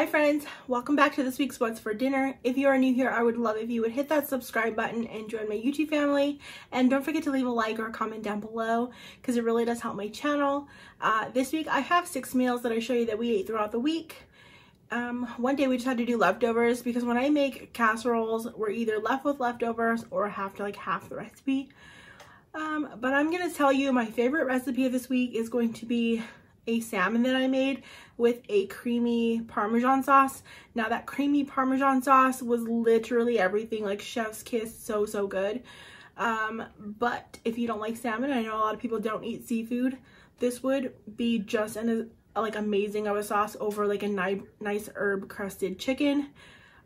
Hi friends, welcome back to this week's What's for Dinner. If you are new here, I would love if you would hit that subscribe button and join my YouTube family. And don't forget to leave a like or a comment down below because it really does help my channel. Uh, this week I have six meals that I show you that we ate throughout the week. Um, one day we just had to do leftovers because when I make casseroles, we're either left with leftovers or have to like half the recipe. Um, but I'm going to tell you my favorite recipe of this week is going to be a salmon that I made with a creamy Parmesan sauce. Now that creamy Parmesan sauce was literally everything, like chef's kiss, so, so good. Um, but if you don't like salmon, I know a lot of people don't eat seafood, this would be just an like amazing of a sauce over like a ni nice herb crusted chicken.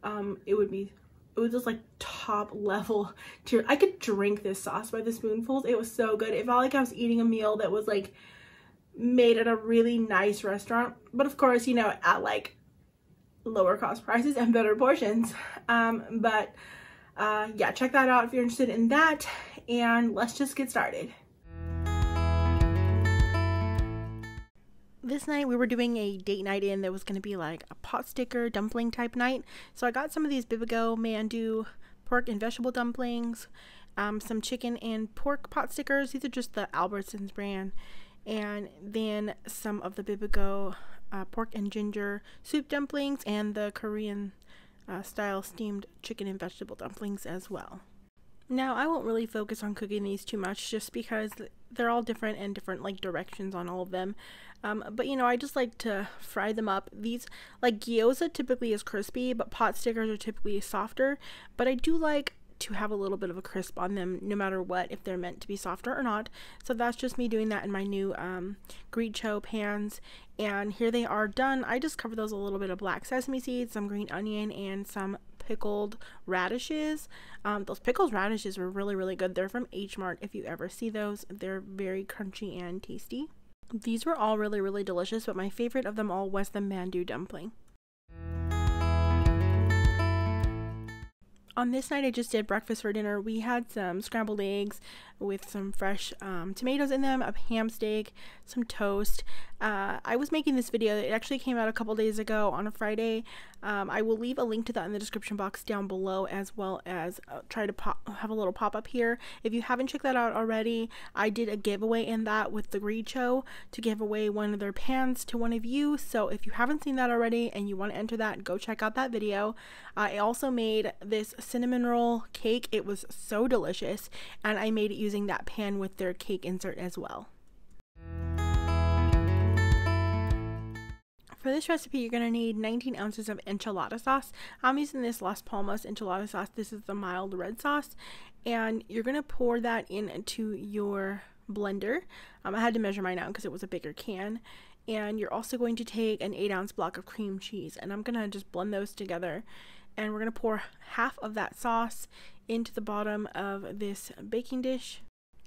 Um, it would be it was just like top level tier. I could drink this sauce by the spoonfuls. It was so good. It felt like I was eating a meal that was like made at a really nice restaurant but of course you know at like lower cost prices and better portions. Um but uh yeah check that out if you're interested in that and let's just get started. This night we were doing a date night in that was going to be like a pot sticker dumpling type night. So i got some of these bibigo mandu pork and vegetable dumplings um, some chicken and pork pot stickers. These are just the albertsons brand and then some of the bibigo uh, pork and ginger soup dumplings and the Korean uh, style steamed chicken and vegetable dumplings as well. Now, I won't really focus on cooking these too much just because they're all different and different like directions on all of them. Um, but you know, I just like to fry them up. These, like gyoza typically is crispy, but pot stickers are typically softer. But I do like to have a little bit of a crisp on them no matter what if they're meant to be softer or not. So that's just me doing that in my new um, Greecho pans. And here they are done. I just covered those a little bit of black sesame seeds some green onion and some pickled radishes. Um, those pickled radishes were really really good. They're from H Mart if you ever see those. They're very crunchy and tasty. These were all really really delicious but my favorite of them all was the mandu dumpling on this night I just did breakfast for dinner. We had some scrambled eggs with some fresh um, tomatoes in them, a ham steak, some toast. Uh, I was making this video. It actually came out a couple days ago on a Friday. Um, I will leave a link to that in the description box down below as well as uh, try to pop, have a little pop up here. If you haven't checked that out already, I did a giveaway in that with the Greecho to give away one of their pans to one of you. So if you haven't seen that already and you want to enter that, go check out that video. I also made this cinnamon roll cake. It was so delicious and I made it using that pan with their cake insert as well. For this recipe, you're going to need 19 ounces of enchilada sauce. I'm using this Las Palmas enchilada sauce. This is the mild red sauce. And you're going to pour that into your blender. Um, I had to measure mine out because it was a bigger can. And you're also going to take an 8 ounce block of cream cheese. And I'm going to just blend those together. And we're going to pour half of that sauce into the bottom of this baking dish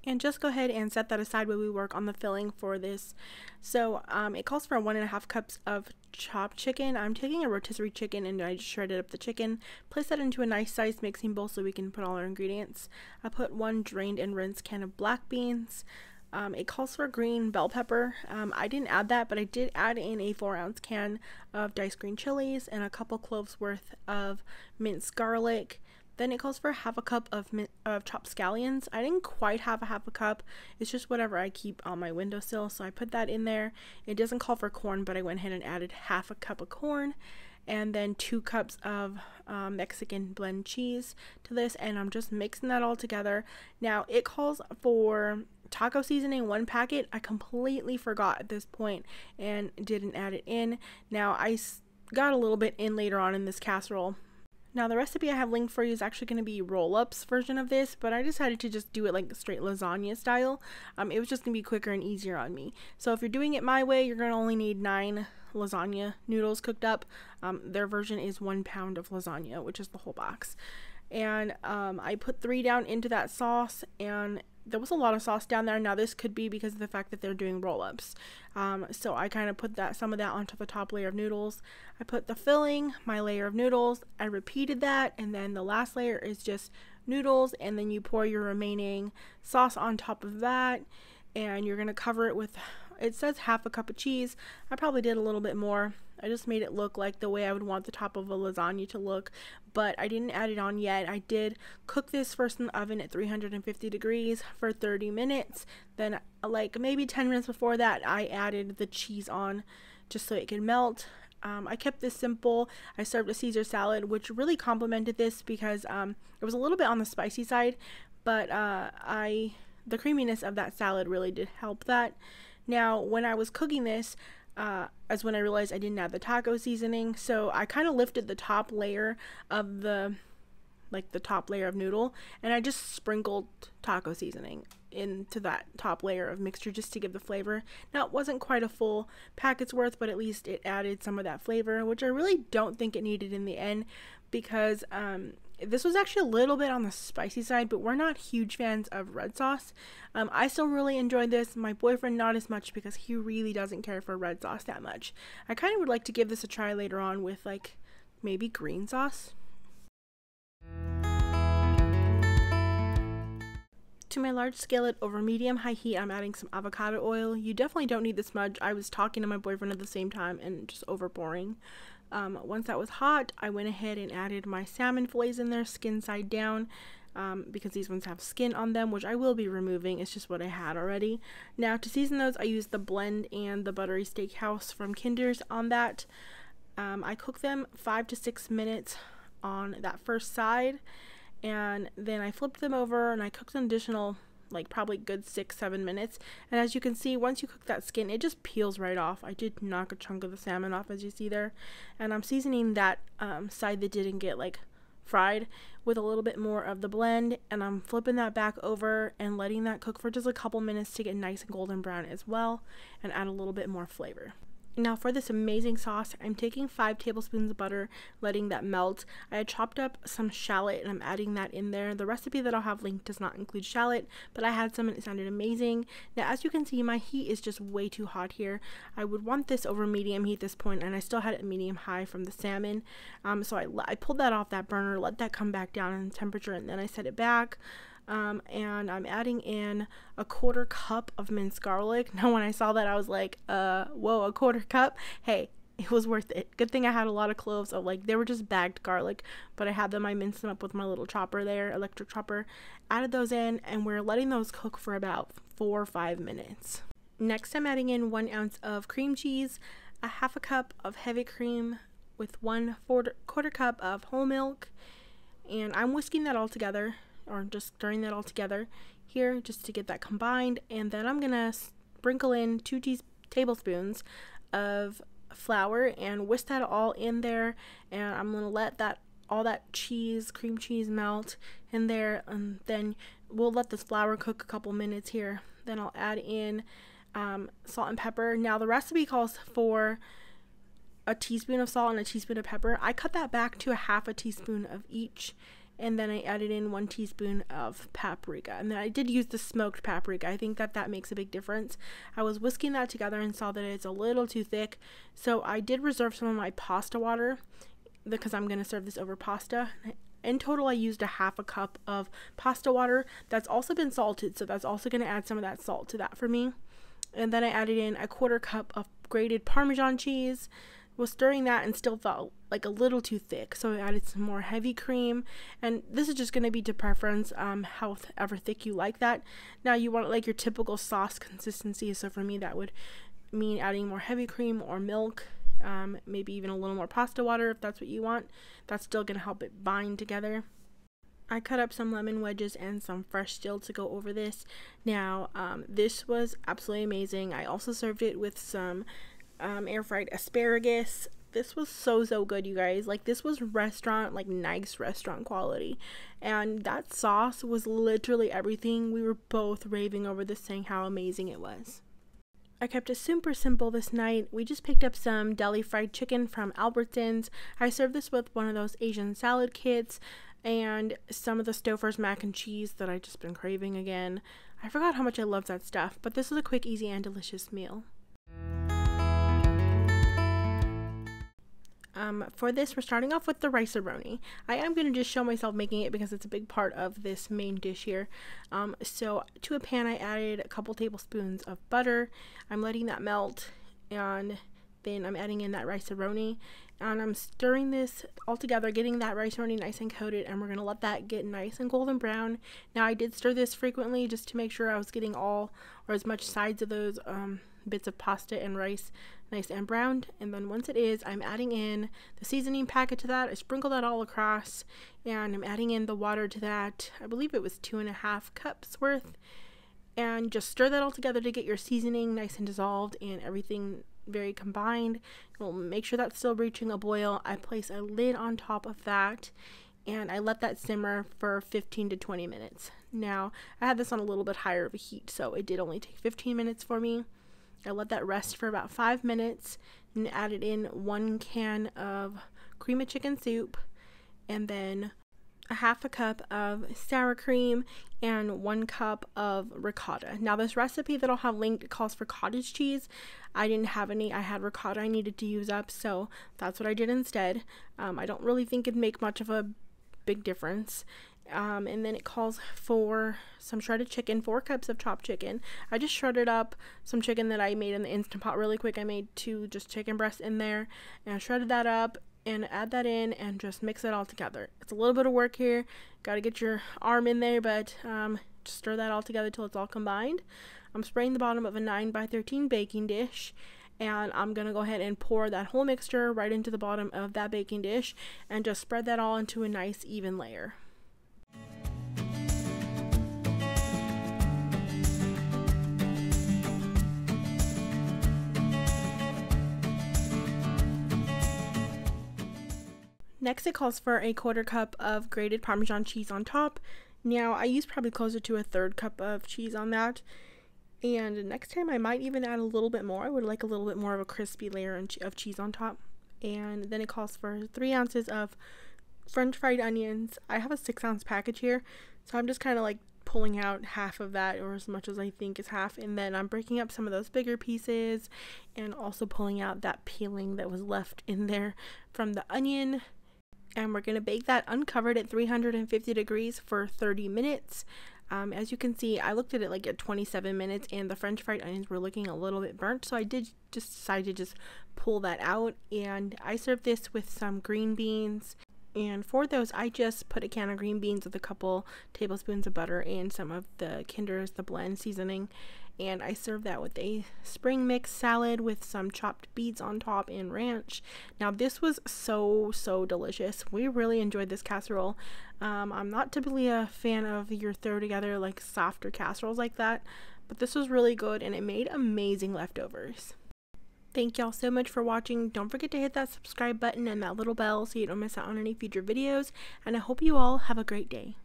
and just go ahead and set that aside while we work on the filling for this. So um, it calls for one and a half cups of chopped chicken. I'm taking a rotisserie chicken and I just shredded up the chicken. Place that into a nice sized mixing bowl so we can put all our ingredients. I put one drained and rinsed can of black beans. Um, it calls for green bell pepper. Um, I didn't add that, but I did add in a four ounce can of diced green chilies and a couple cloves worth of minced garlic. Then it calls for half a cup of, of chopped scallions. I didn't quite have a half a cup. It's just whatever I keep on my windowsill. So I put that in there. It doesn't call for corn, but I went ahead and added half a cup of corn and then two cups of um, Mexican blend cheese to this. And I'm just mixing that all together. Now it calls for taco seasoning one packet. I completely forgot at this point and didn't add it in. Now I got a little bit in later on in this casserole now the recipe I have linked for you is actually going to be roll-ups version of this, but I decided to just do it like straight lasagna style. Um, it was just going to be quicker and easier on me. So if you're doing it my way, you're going to only need nine lasagna noodles cooked up. Um, their version is one pound of lasagna, which is the whole box. And um, I put three down into that sauce and there was a lot of sauce down there. Now this could be because of the fact that they're doing roll-ups. Um, so I kind of put that some of that onto the top layer of noodles. I put the filling, my layer of noodles. I repeated that, and then the last layer is just noodles, and then you pour your remaining sauce on top of that, and you're gonna cover it with. It says half a cup of cheese. I probably did a little bit more. I just made it look like the way I would want the top of a lasagna to look, but I didn't add it on yet. I did cook this first in the oven at 350 degrees for 30 minutes. Then, like maybe 10 minutes before that, I added the cheese on just so it could melt. Um, I kept this simple. I served a Caesar salad, which really complemented this because um, it was a little bit on the spicy side, but uh, I the creaminess of that salad really did help that. Now, when I was cooking this, uh, as when I realized I didn't have the taco seasoning, so I kind of lifted the top layer of the like the top layer of noodle and I just sprinkled taco seasoning into that top layer of mixture just to give the flavor. Now it wasn't quite a full packet's worth, but at least it added some of that flavor, which I really don't think it needed in the end because um, this was actually a little bit on the spicy side, but we're not huge fans of red sauce. Um, I still really enjoyed this. My boyfriend not as much because he really doesn't care for red sauce that much. I kind of would like to give this a try later on with like maybe green sauce. To my large skillet over medium high heat, I'm adding some avocado oil. You definitely don't need this much. I was talking to my boyfriend at the same time and just overpouring. Um, once that was hot, I went ahead and added my salmon fillets in there, skin side down, um, because these ones have skin on them, which I will be removing. It's just what I had already. Now, to season those, I used the blend and the buttery steakhouse from Kinder's on that. Um, I cook them five to six minutes on that first side and then I flipped them over and I cooked an additional like probably good six seven minutes. And as you can see once you cook that skin it just peels right off. I did knock a chunk of the salmon off as you see there. And I'm seasoning that um, side that didn't get like fried with a little bit more of the blend. And I'm flipping that back over and letting that cook for just a couple minutes to get nice and golden brown as well and add a little bit more flavor now for this amazing sauce, I'm taking 5 tablespoons of butter, letting that melt. I had chopped up some shallot and I'm adding that in there. The recipe that I'll have linked does not include shallot, but I had some and it sounded amazing. Now as you can see, my heat is just way too hot here. I would want this over medium heat this point and I still had it medium high from the salmon. Um, so I, I pulled that off that burner, let that come back down in temperature and then I set it back. Um, and I'm adding in a quarter cup of minced garlic. Now, when I saw that, I was like, uh, whoa, a quarter cup? Hey, it was worth it. Good thing I had a lot of cloves. Of like they were just bagged garlic, but I had them. I minced them up with my little chopper there, electric chopper. Added those in, and we're letting those cook for about four or five minutes. Next, I'm adding in one ounce of cream cheese, a half a cup of heavy cream with one quarter, quarter cup of whole milk, and I'm whisking that all together or just stirring that all together here just to get that combined. And then I'm gonna sprinkle in two tablespoons of flour and whisk that all in there. And I'm gonna let that all that cheese cream cheese melt in there. And then we'll let this flour cook a couple minutes here. Then I'll add in um, salt and pepper. Now the recipe calls for a teaspoon of salt and a teaspoon of pepper. I cut that back to a half a teaspoon of each and then I added in one teaspoon of paprika. And then I did use the smoked paprika. I think that that makes a big difference. I was whisking that together and saw that it's a little too thick, so I did reserve some of my pasta water because I'm going to serve this over pasta. In total, I used a half a cup of pasta water. That's also been salted, so that's also going to add some of that salt to that for me. And then I added in a quarter cup of grated Parmesan cheese, was stirring that and still felt like a little too thick so I added some more heavy cream. And this is just going to be to preference um however thick you like that. Now you want like your typical sauce consistency. So for me that would mean adding more heavy cream or milk um, maybe even a little more pasta water if that's what you want. That's still going to help it bind together. I cut up some lemon wedges and some fresh dill to go over this. Now, um, this was absolutely amazing. I also served it with some um, air fried asparagus. This was so so good, you guys. Like this was restaurant, like nice restaurant quality, and that sauce was literally everything. We were both raving over this, saying how amazing it was. I kept it super simple this night. We just picked up some deli fried chicken from Albertsons. I served this with one of those Asian salad kits and some of the Stouffer's mac and cheese that I just been craving again. I forgot how much I love that stuff, but this was a quick, easy, and delicious meal. Um, for this, we're starting off with the Rice-A-Roni. I am going to just show myself making it because it's a big part of this main dish here. Um, so to a pan, I added a couple tablespoons of butter. I'm letting that melt and then I'm adding in that rice-a-roni and I'm stirring this all together, getting that rice-a-roni nice and coated, and we're going to let that get nice and golden brown. Now, I did stir this frequently just to make sure I was getting all or as much sides of those um, bits of pasta and rice nice and browned. And then once it is, I'm adding in the seasoning packet to that. I sprinkle that all across, and I'm adding in the water to that. I believe it was two and a half cups worth. And just stir that all together to get your seasoning nice and dissolved and everything very combined. We'll make sure that's still reaching a boil. I place a lid on top of that and I let that simmer for 15 to 20 minutes. Now, I had this on a little bit higher of a heat, so it did only take 15 minutes for me. I let that rest for about five minutes and added in one can of cream of chicken soup and then a half a cup of sour cream and one cup of ricotta. Now, this recipe that I'll have linked calls for cottage cheese. I didn't have any. I had ricotta I needed to use up, so that's what I did instead. Um, I don't really think it'd make much of a big difference. Um, and then it calls for some shredded chicken, four cups of chopped chicken. I just shredded up some chicken that I made in the Instant Pot really quick. I made two just chicken breasts in there and I shredded that up and add that in and just mix it all together. It's a little bit of work here. Got to get your arm in there, but um, just stir that all together till it's all combined. I'm spraying the bottom of a 9 by 13 baking dish and I'm gonna go ahead and pour that whole mixture right into the bottom of that baking dish and just spread that all into a nice even layer. Next, it calls for a quarter cup of grated Parmesan cheese on top. Now, I use probably closer to a third cup of cheese on that. And next time, I might even add a little bit more. I would like a little bit more of a crispy layer of cheese on top. And then it calls for three ounces of french fried onions. I have a six ounce package here, so I'm just kind of like pulling out half of that or as much as I think is half and then I'm breaking up some of those bigger pieces and also pulling out that peeling that was left in there from the onion and we're going to bake that uncovered at 350 degrees for 30 minutes. Um, as you can see, I looked at it like at 27 minutes and the french fried onions were looking a little bit burnt, so I did just decide to just pull that out and I served this with some green beans and for those, I just put a can of green beans with a couple tablespoons of butter and some of the Kinder's The Blend seasoning. And I served that with a spring mix salad with some chopped beets on top and ranch. Now, this was so, so delicious. We really enjoyed this casserole. Um, I'm not typically a fan of your throw together like softer casseroles like that, but this was really good and it made amazing leftovers. Thank y'all so much for watching. Don't forget to hit that subscribe button and that little bell so you don't miss out on any future videos. And I hope you all have a great day.